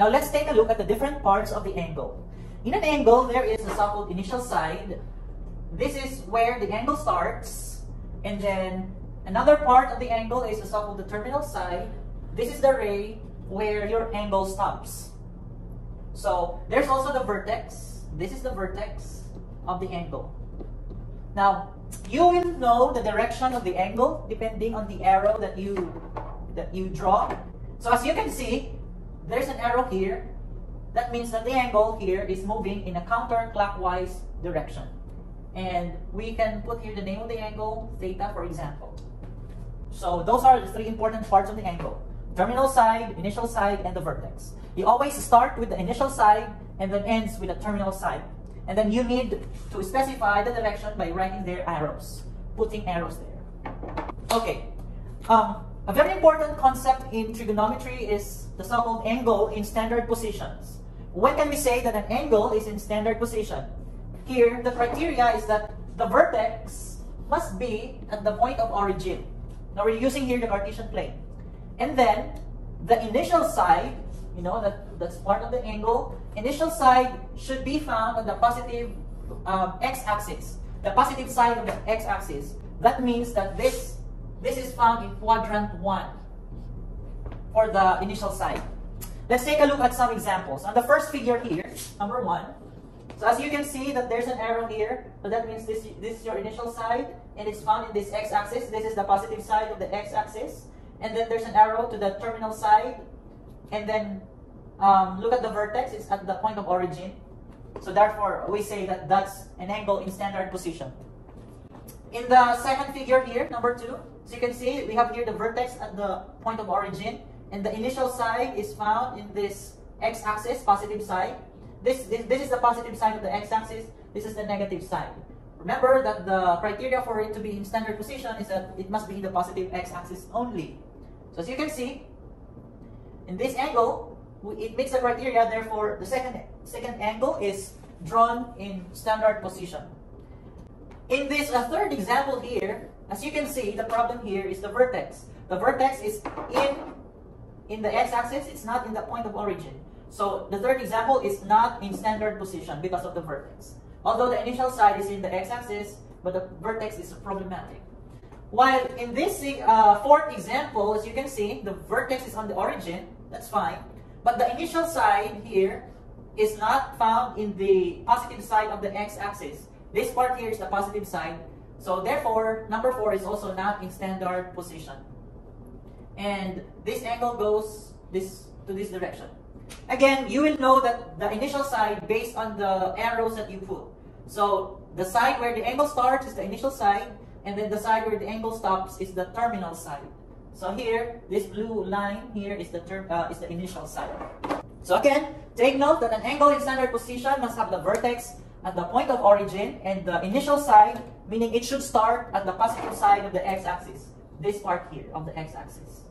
Now let's take a look at the different parts of the angle. In an angle, there is the so-called initial side. This is where the angle starts. And then another part of the angle is the so-called the terminal side. This is the ray where your angle stops. So there's also the vertex. This is the vertex of the angle. Now, you will know the direction of the angle depending on the arrow that you that you draw. So as you can see, there's an arrow here. That means that the angle here is moving in a counterclockwise direction. And we can put here the name of the angle, theta, for example. So those are the three important parts of the angle. Terminal side, initial side, and the vertex. You always start with the initial side and then ends with the terminal side. And then you need to specify the direction by writing their arrows, putting arrows there. Okay. Um, a very important concept in trigonometry is the so-called angle in standard positions. When can we say that an angle is in standard position? Here, the criteria is that the vertex must be at the point of origin. Now we're using here the Cartesian plane. And then, the initial side, you know, that, that's part of the angle, initial side should be found on the positive um, x-axis. The positive side of the x-axis. That means that this this is found in quadrant 1 for the initial side. Let's take a look at some examples. On the first figure here, number 1, so as you can see that there's an arrow here, so that means this, this is your initial side, and it's found in this x-axis. This is the positive side of the x-axis. And then there's an arrow to the terminal side. And then um, look at the vertex, it's at the point of origin. So therefore, we say that that's an angle in standard position. In the second figure here, number 2, so you can see we have here the vertex at the point of origin and the initial side is found in this x-axis, positive side. This, this, this is the positive side of the x-axis, this is the negative side. Remember that the criteria for it to be in standard position is that it must be in the positive x-axis only. So as you can see, in this angle, it meets the criteria, therefore the second, second angle is drawn in standard position. In this uh, third example here, as you can see, the problem here is the vertex. The vertex is in, in the x-axis, it's not in the point of origin. So the third example is not in standard position because of the vertex. Although the initial side is in the x-axis, but the vertex is problematic. While in this uh, fourth example, as you can see, the vertex is on the origin, that's fine. But the initial side here is not found in the positive side of the x-axis. This part here is the positive side, so therefore, number 4 is also not in standard position. And this angle goes this to this direction. Again, you will know that the initial side based on the arrows that you put. So the side where the angle starts is the initial side, and then the side where the angle stops is the terminal side. So here, this blue line here is the term uh, is the initial side. So again, take note that an angle in standard position must have the vertex at the point of origin and the initial side, meaning it should start at the positive side of the x-axis. This part here of the x-axis.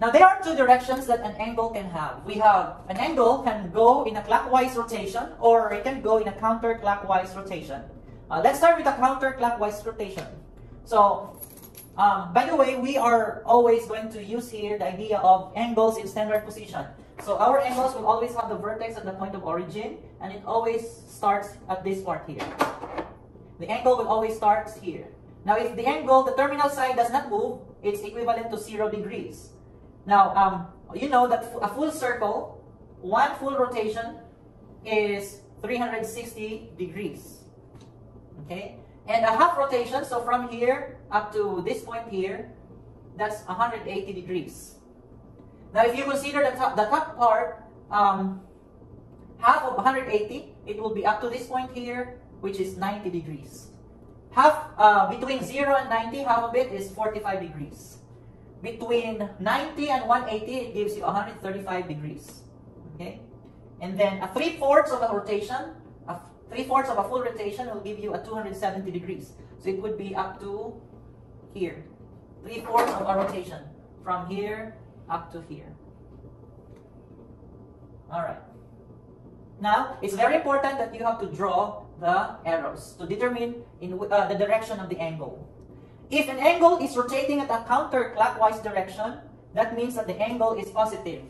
Now there are two directions that an angle can have. We have an angle can go in a clockwise rotation or it can go in a counterclockwise rotation. Uh, let's start with a counterclockwise rotation. So, um, by the way, we are always going to use here the idea of angles in standard position. So our angles will always have the vertex at the point of origin, and it always starts at this part here. The angle will always start here. Now, if the angle, the terminal side does not move, it's equivalent to 0 degrees. Now, um, you know that a full circle, one full rotation is 360 degrees. Okay? And a half rotation, so from here up to this point here, that's 180 degrees. Now, if you consider the top, the top part, um, half of 180, it will be up to this point here, which is 90 degrees. Half, uh, between 0 and 90, half of it is 45 degrees. Between 90 and 180, it gives you 135 degrees. Okay? And then a 3 fourths of a rotation, a 3 fourths of a full rotation will give you a 270 degrees. So it would be up to here. 3 fourths of a rotation. From here up to here. Alright. Now, it's very important that you have to draw the arrows to determine in uh, the direction of the angle. If an angle is rotating at a counterclockwise direction, that means that the angle is positive.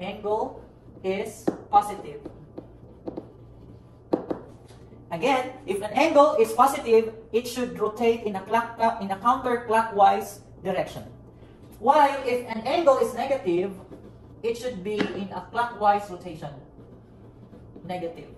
angle is positive. Again, if an angle is positive, it should rotate in a, clock, in a counterclockwise direction. While if an angle is negative, it should be in a clockwise rotation. Negative.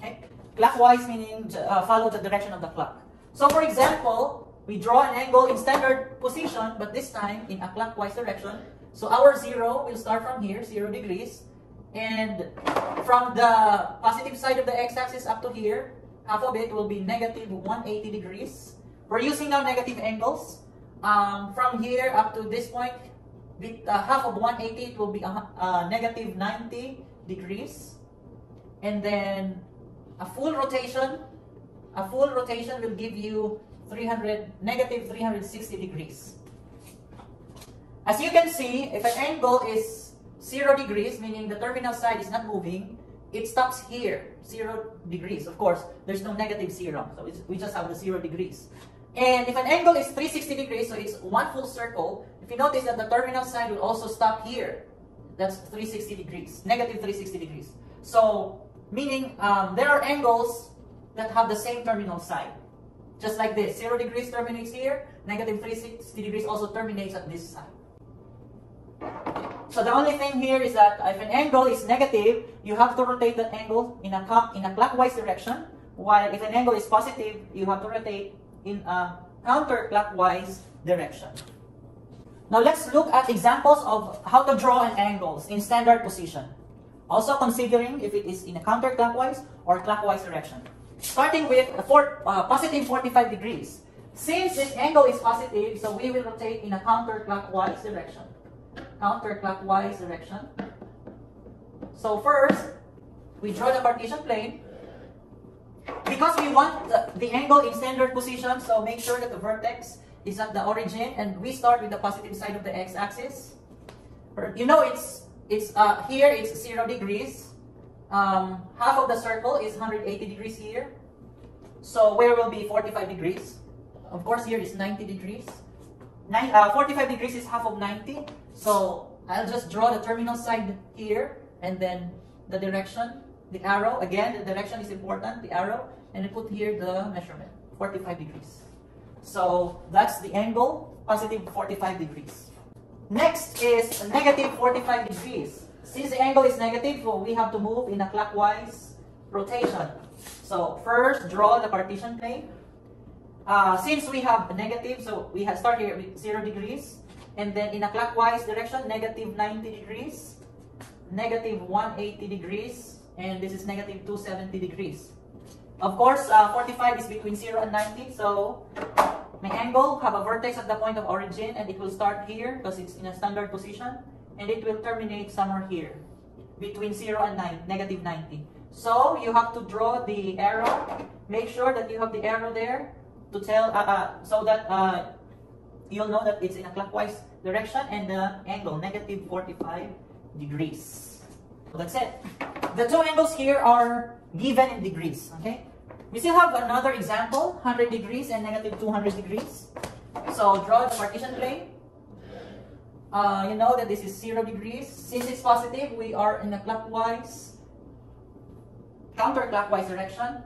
Okay? Clockwise meaning uh, follow the direction of the clock. So for example, we draw an angle in standard position, but this time in a clockwise direction. So our zero will start from here, zero degrees. And from the positive side of the x-axis up to here, half of it will be negative 180 degrees. We're using now negative angles. Um, from here up to this point, uh, half of 180 it will be a, a negative 90 degrees. And then a full rotation, a full rotation will give you 300, negative 360 degrees. As you can see, if an angle is 0 degrees, meaning the terminal side is not moving, it stops here, 0 degrees. Of course, there's no negative 0, so we just have the 0 degrees. And if an angle is 360 degrees, so it's one full circle, if you notice that the terminal side will also stop here, that's 360 degrees, negative 360 degrees. So, meaning um, there are angles that have the same terminal side. Just like this, 0 degrees terminates here, negative 360 degrees also terminates at this side. So the only thing here is that if an angle is negative, you have to rotate that angle in a, in a clockwise direction, while if an angle is positive, you have to rotate in a counterclockwise direction. Now let's look at examples of how to draw an angles in standard position. Also considering if it is in a counterclockwise or clockwise direction. Starting with four, uh, positive 45 degrees. Since this angle is positive, so we will rotate in a counterclockwise direction counterclockwise direction. So first, we draw the Cartesian plane. Because we want the, the angle in standard position, so make sure that the vertex is at the origin, and we start with the positive side of the x-axis. You know, it's it's uh, here it's zero degrees. Um, half of the circle is 180 degrees here. So where will be 45 degrees? Of course, here is 90 degrees. Nine, uh, 45 degrees is half of 90. So I'll just draw the terminal side here and then the direction, the arrow. Again, the direction is important, the arrow. And I put here the measurement, 45 degrees. So that's the angle, positive 45 degrees. Next is negative 45 degrees. Since the angle is negative, we have to move in a clockwise rotation. So first, draw the Cartesian plane. Uh, since we have negative, so we have start here with 0 degrees. And then in a clockwise direction, negative 90 degrees, negative 180 degrees, and this is negative 270 degrees. Of course, uh, 45 is between 0 and 90, so my angle have a vertex at the point of origin, and it will start here because it's in a standard position, and it will terminate somewhere here, between 0 and 9, negative 90. So you have to draw the arrow. Make sure that you have the arrow there to tell, uh, uh, so that uh, you'll know that it's in a clockwise direction and the angle, negative 45 degrees. So that's it. The two angles here are given in degrees, okay? We still have another example, 100 degrees and negative 200 degrees. So draw the Cartesian plane. Uh, you know that this is 0 degrees. Since it's positive, we are in a clockwise, counterclockwise direction,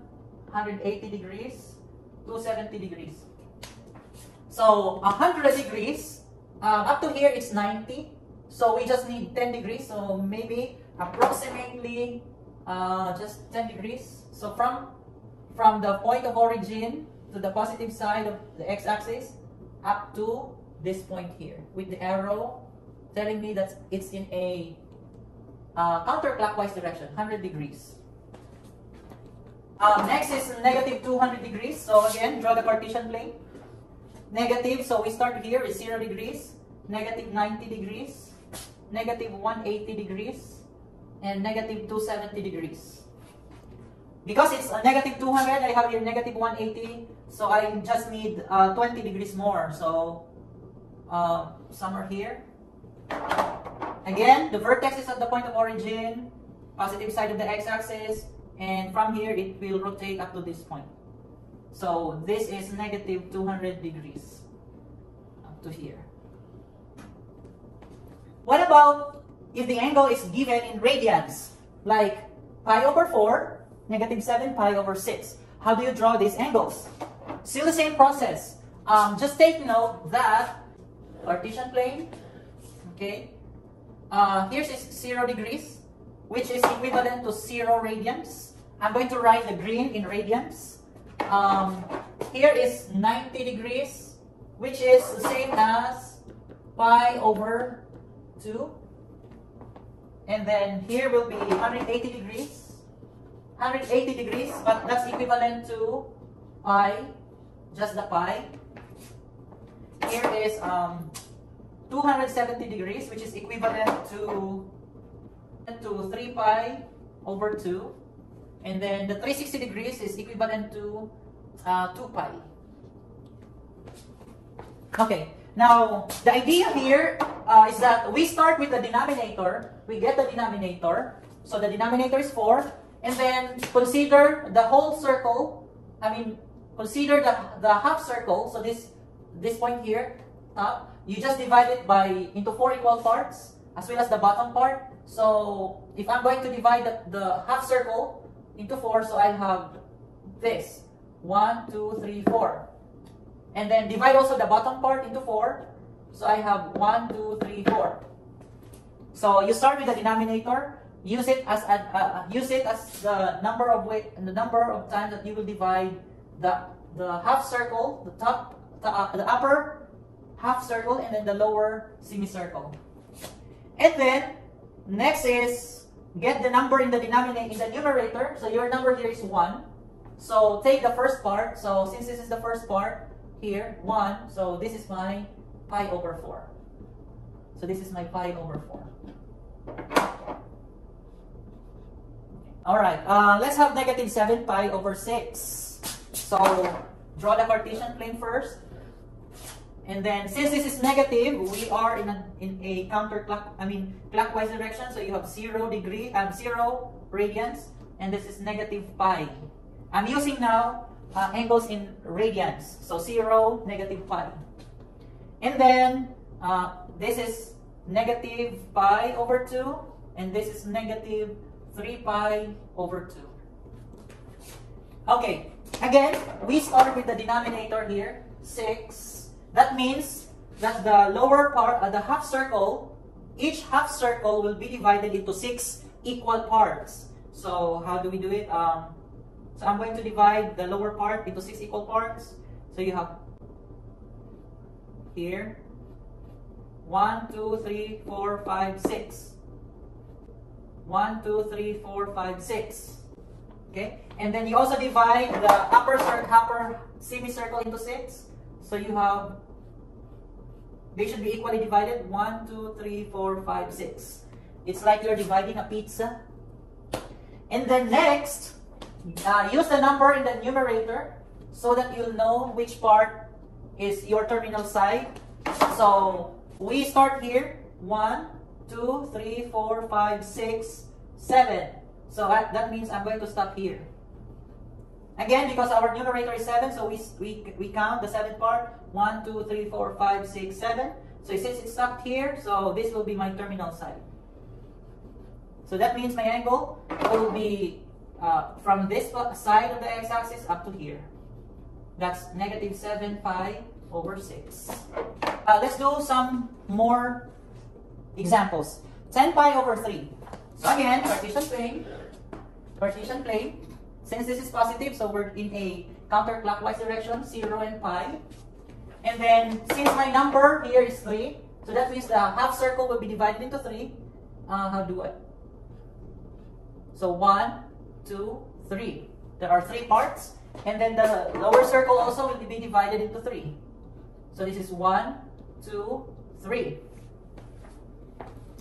180 degrees, 270 degrees. So 100 degrees, um, up to here it's 90. So we just need 10 degrees. So maybe approximately uh, just 10 degrees. So from, from the point of origin to the positive side of the x-axis up to this point here with the arrow telling me that it's in a uh, counterclockwise direction, 100 degrees. Um, next is negative 200 degrees. So again, draw the Cartesian plane negative, so we start here with 0 degrees, negative 90 degrees, negative 180 degrees, and negative 270 degrees. Because it's a negative 200, I have here negative 180, so I just need uh, 20 degrees more. So uh, somewhere here. Again, the vertex is at the point of origin, positive side of the x-axis, and from here it will rotate up to this point. So this is negative 200 degrees up to here. What about if the angle is given in radians, like pi over 4, negative 7 pi over 6. How do you draw these angles? Still the same process. Um, just take note that Cartesian plane, okay, uh, here's is 0 degrees, which is equivalent to 0 radians. I'm going to write the green in radians. Um, here is 90 degrees, which is the same as pi over 2. And then here will be 180 degrees. 180 degrees, but that's equivalent to pi, just the pi. Here is um, 270 degrees, which is equivalent to, to 3 pi over 2. And then the 360 degrees is equivalent to uh, 2 pi. Okay, now the idea here uh, is that we start with the denominator. We get the denominator. So the denominator is 4. And then consider the whole circle. I mean, consider the, the half circle. So this, this point here, top. You just divide it by into 4 equal parts as well as the bottom part. So if I'm going to divide the, the half circle into 4, so I'll have this. 1, 2, 3, 4. And then divide also the bottom part into 4. So I have 1, 2, 3, 4. So you start with the denominator. Use it as a, uh, use it as the number of way, the number of times that you will divide the the half circle, the top, the, uh, the upper half circle, and then the lower semicircle. And then next is get the number in the denominator in the numerator. So your number here is one. So take the first part. So since this is the first part, here, 1. So this is my pi over 4. So this is my pi over 4. Alright, uh, let's have negative 7 pi over 6. So draw the Cartesian plane first. And then since this is negative, we are in a, in a counterclock, I mean clockwise direction. So you have 0 degree, um, 0 radians, and this is negative pi. I'm using now uh, angles in radians. So 0, negative pi. And then uh, this is negative pi over 2. And this is negative 3 pi over 2. Okay, again, we start with the denominator here, 6. That means that the lower part, uh, the half circle, each half circle will be divided into 6 equal parts. So how do we do it? Um, so I'm going to divide the lower part into six equal parts. So you have here 1, 2, 3, 4, 5, 6. 1, 2, 3, 4, 5, 6. Okay? And then you also divide the upper upper semicircle into 6. So you have, they should be equally divided. 1, 2, 3, 4, 5, 6. It's like you're dividing a pizza. And then next, uh, use the number in the numerator so that you'll know which part is your terminal side. So we start here. 1, 2, 3, 4, 5, 6, 7. So that, that means I'm going to stop here. Again, because our numerator is 7, so we, we, we count the 7th part. 1, 2, 3, 4, 5, 6, 7. So it's stopped here, so this will be my terminal side. So that means my angle will be uh, from this side of the x-axis up to here. That's negative 7 pi over 6. Uh, let's do some more examples. 10 pi over 3. So again, Cartesian plane. Cartesian plane. Since this is positive, so we're in a counterclockwise direction, 0 and pi. And then, since my number here is 3, so that means the half circle will be divided into 3. Uh, how do I? So 1, two, three. There are three parts. And then the lower circle also will be divided into three. So this is one, two, three.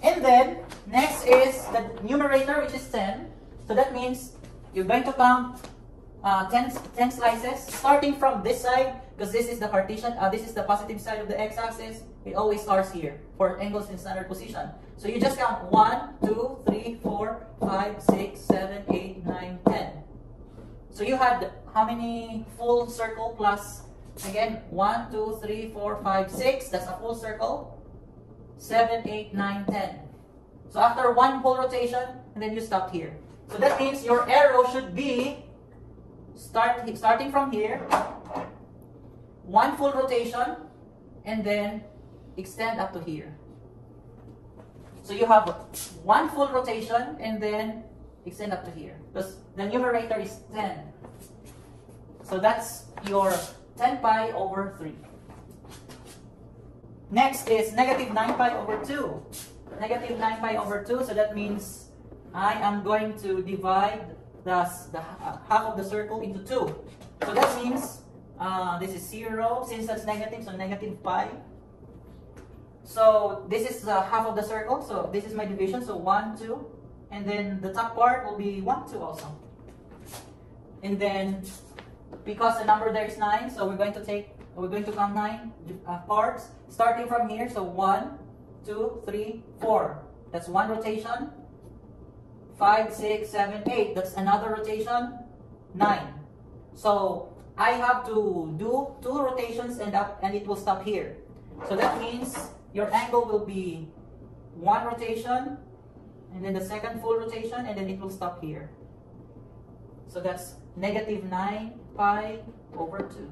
And then, next is the numerator, which is 10. So that means you're going to count uh, 10, 10 slices, starting from this side, because this is the partition, uh, this is the positive side of the x-axis. It always starts here for angles in standard position. So you just count 1, 2, 3, 4, 5, 6, 7, 8, 9, 10. So you had how many full circle plus, again, 1, 2, 3, 4, 5, 6. That's a full circle. 7, 8, 9, 10. So after one full rotation, and then you stop here. So that means your arrow should be start starting from here, one full rotation, and then extend up to here. So you have one full rotation and then extend up to here. Because the numerator is 10. So that's your 10 pi over 3. Next is negative 9 pi over 2. Negative 9 pi over 2, so that means I am going to divide the, the uh, half of the circle into 2. So that means uh, this is 0, since that's negative, so negative pi. So this is uh, half of the circle, so this is my division, so 1, 2. And then the top part will be 1, 2 also. And then, because the number there is 9, so we're going to take we're going to count nine uh, parts, starting from here. So one, two, three, four. That's one rotation. Five, six, seven, eight. That's another rotation. Nine. So I have to do two rotations and up, and it will stop here. So that means your angle will be one rotation, and then the second full rotation, and then it will stop here. So that's negative 9 pi over 2.